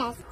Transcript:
Yes.